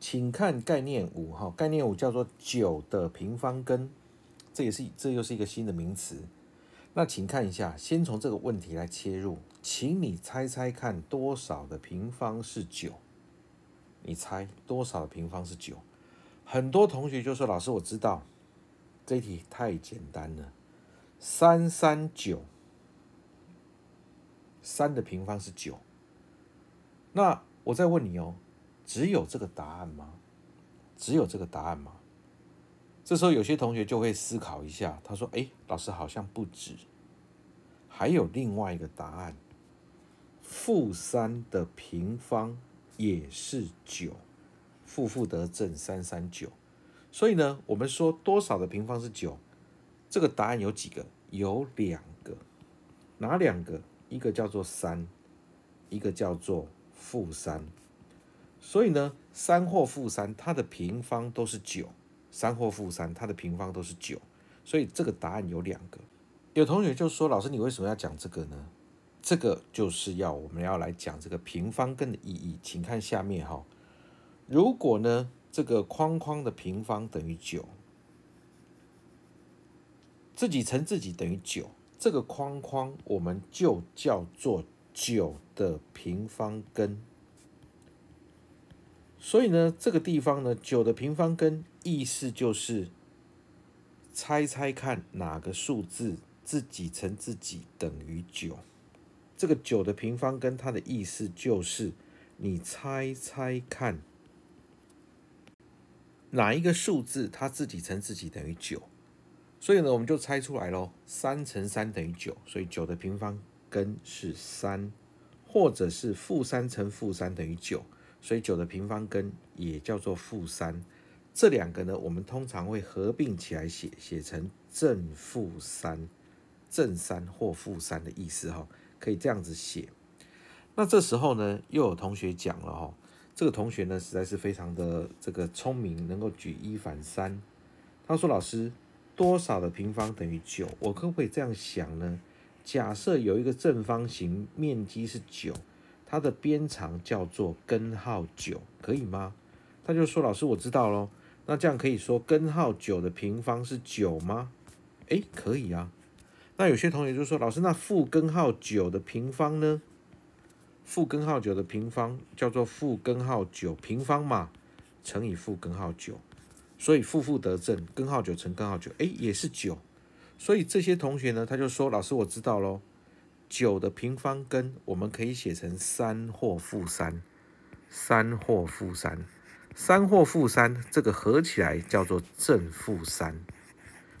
请看概念五哈，概念五叫做九的平方根，这也是这又是一个新的名词。那请看一下，先从这个问题来切入，请你猜猜看多少的平方是九？你猜多少的平方是九？很多同学就说：“老师，我知道这一题太简单了，三三九，三的平方是九。”那我再问你哦，只有这个答案吗？只有这个答案吗？这时候有些同学就会思考一下，他说：“哎，老师好像不止，还有另外一个答案，负三的平方。”也是九，负负得正三三九，所以呢，我们说多少的平方是九？这个答案有几个？有两个，哪两个？一个叫做三，一个叫做负三。所以呢，三或负三，它的平方都是九。三或负三，它的平方都是九。所以这个答案有两个。有同学就说：“老师，你为什么要讲这个呢？”这个就是要我们要来讲这个平方根的意义，请看下面哈。如果呢这个框框的平方等于九，自己乘自己等于九，这个框框我们就叫做九的平方根。所以呢这个地方呢九的平方根意思就是猜猜看哪个数字自己乘自己等于九。这个九的平方根，它的意思就是，你猜猜看，哪一个数字它自己乘自己等于九？所以呢，我们就猜出来喽，三乘三等于九，所以九的平方根是三，或者是负三乘负三等于九，所以九的平方根也叫做负三。这两个呢，我们通常会合并起来写，写成正负三，正三或负三的意思哈。可以这样子写，那这时候呢，又有同学讲了哈，这个同学呢实在是非常的这个聪明，能够举一反三。他说：“老师，多少的平方等于九？我可不可以这样想呢？假设有一个正方形，面积是九，它的边长叫做根号九，可以吗？”他就说：“老师，我知道喽。那这样可以说根号九的平方是九吗？诶，可以啊。”那有些同学就说：“老师，那负根号九的平方呢？负根号九的平方叫做负根号九平方嘛，乘以负根号九，所以负负得正，根号九乘根号九，哎，也是九。所以这些同学呢，他就说：老师，我知道喽，九的平方根我们可以写成三或负三，三或负三，三或负三，这个合起来叫做正负三。”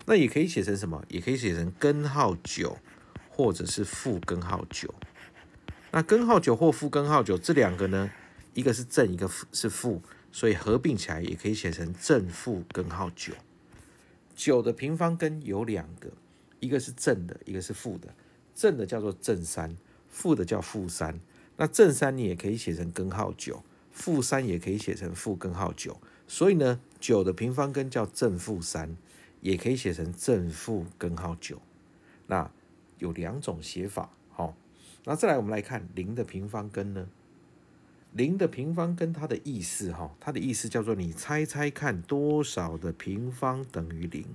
那也可以写成什么？也可以写成根号九，或者是负根号九。那根号九或负根号九这两个呢，一个是正，一个是负，所以合并起来也可以写成正负根号九。九的平方根有两个，一个是正的，一个是负的。正的叫做正三，负的叫负三。那正三你也可以写成根号九，负三也可以写成负根号九。所以呢，九的平方根叫正负三。也可以写成正负根号九，那有两种写法，好，那再来我们来看零的平方根呢？零的平方根它的意思，哈，它的意思叫做你猜猜看多少的平方等于零？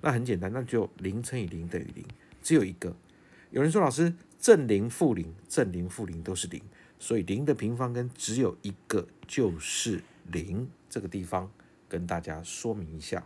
那很简单，那就零乘以零等于零，只有一个。有人说老师正零负零，正零负零都是零，所以零的平方根只有一个，就是零。这个地方跟大家说明一下。